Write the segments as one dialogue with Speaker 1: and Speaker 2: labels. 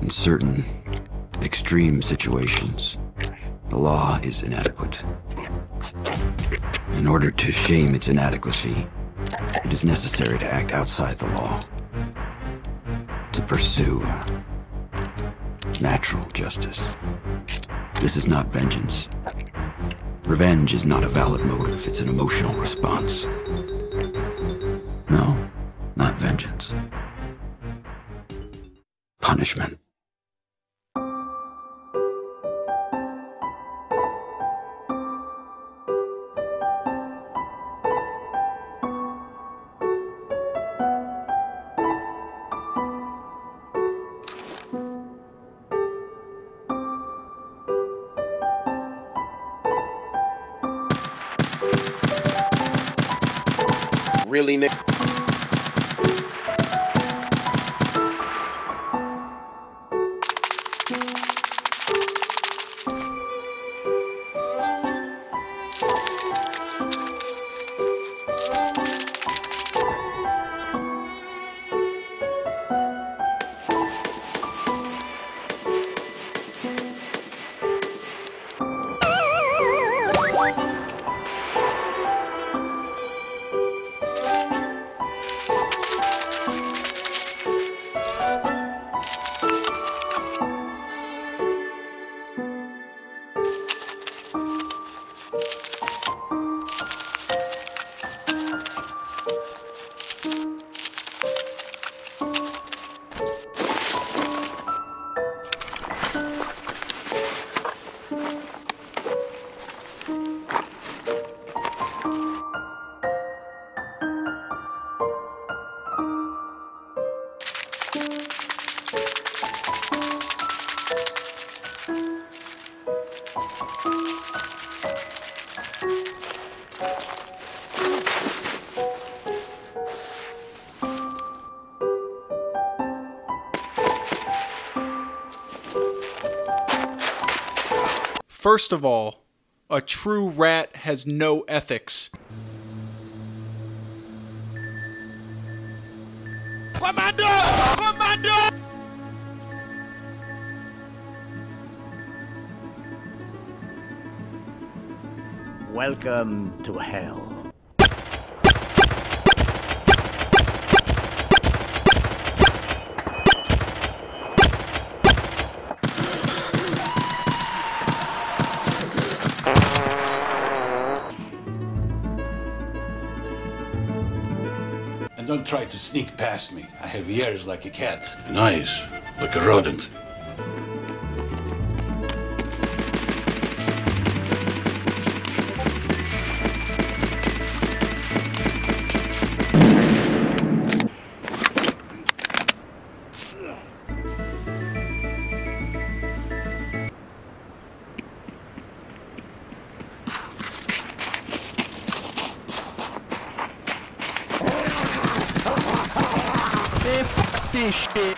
Speaker 1: In certain extreme situations, the law is inadequate. In order to shame its inadequacy, it is necessary to act outside the law. To pursue natural justice. This is not vengeance. Revenge is not a valid motive, it's an emotional response. No, not vengeance. Punishment.
Speaker 2: Really, Nick?
Speaker 3: First of all, a true rat has no ethics.
Speaker 2: Commando! Commando!
Speaker 4: Welcome to hell.
Speaker 5: Don't try to sneak past me. I have ears like a cat and eyes like a rodent.
Speaker 4: This shit.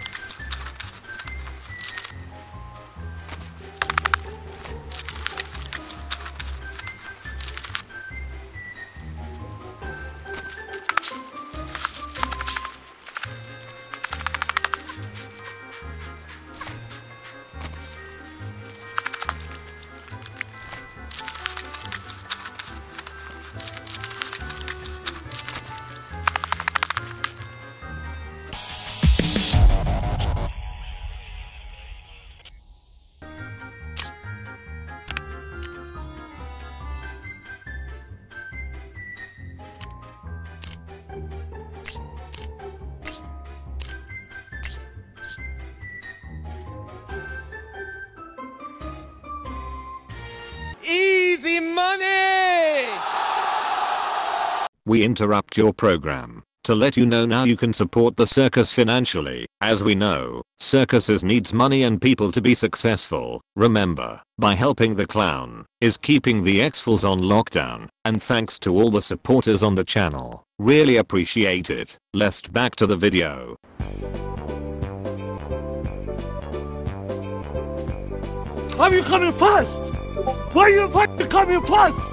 Speaker 6: We interrupt your program to let you know now you can support the circus financially. As we know, circuses needs money and people to be successful. Remember, by helping the clown, is keeping the X-Files on lockdown. And thanks to all the supporters on the channel. Really appreciate it. Let's back to the video.
Speaker 4: Why are you coming first? Why are you fucking coming first?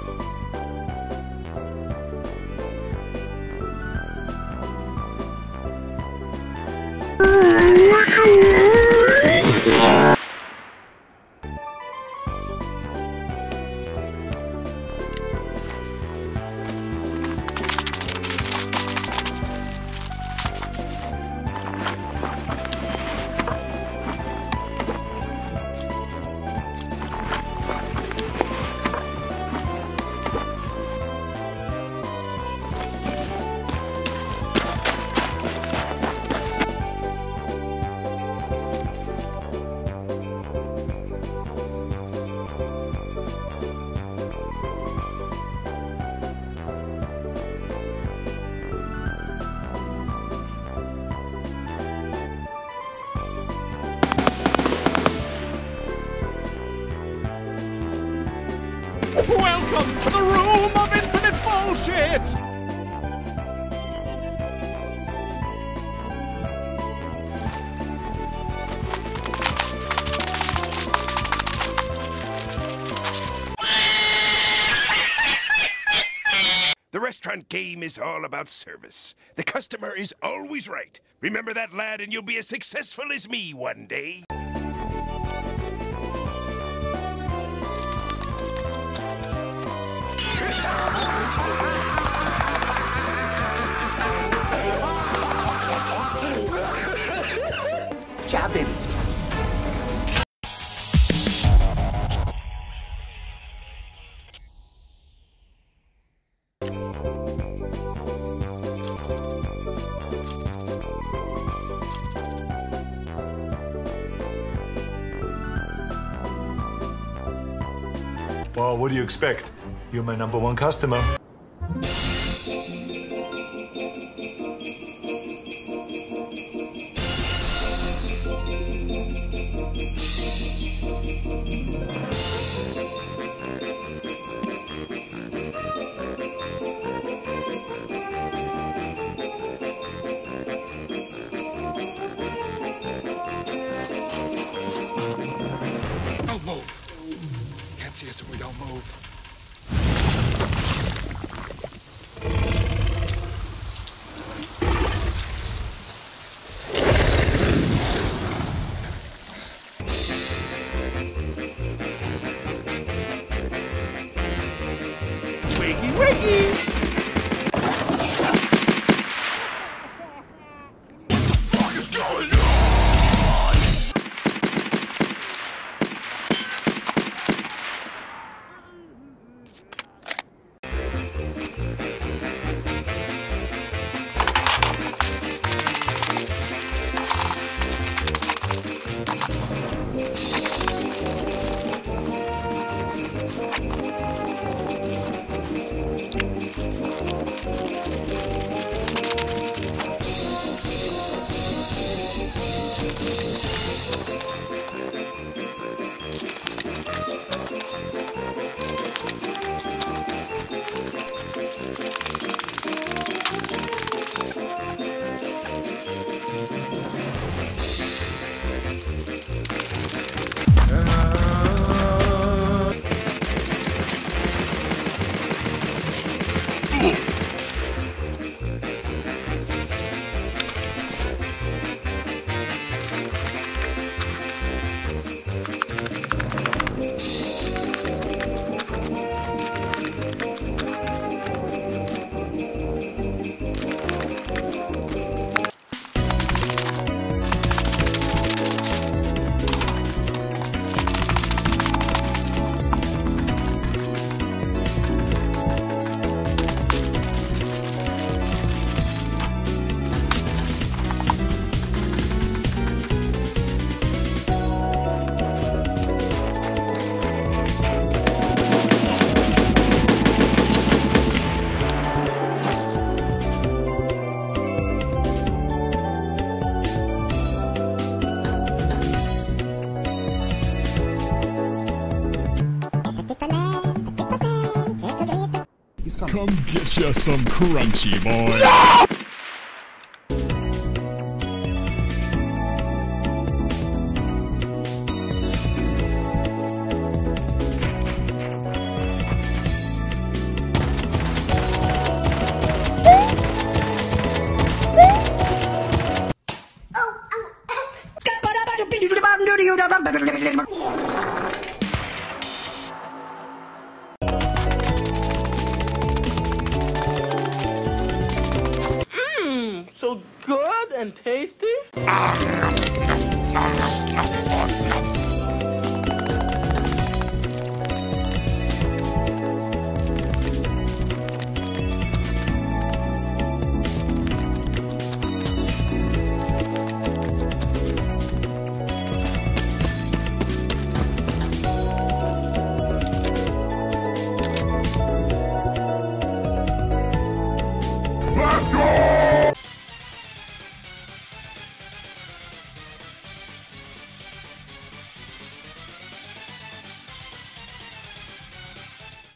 Speaker 7: Welcome to the room of infinite bullshit!
Speaker 2: The restaurant game is all about service. The customer is always right. Remember that, lad, and you'll be as successful as me one day.
Speaker 8: Cabin.
Speaker 9: Well, what do you expect? You're my number one customer.
Speaker 7: Move. Can't see us if we don't move.
Speaker 10: Get you some crunchy, boy.
Speaker 4: Mmm, good and tasty. Ah,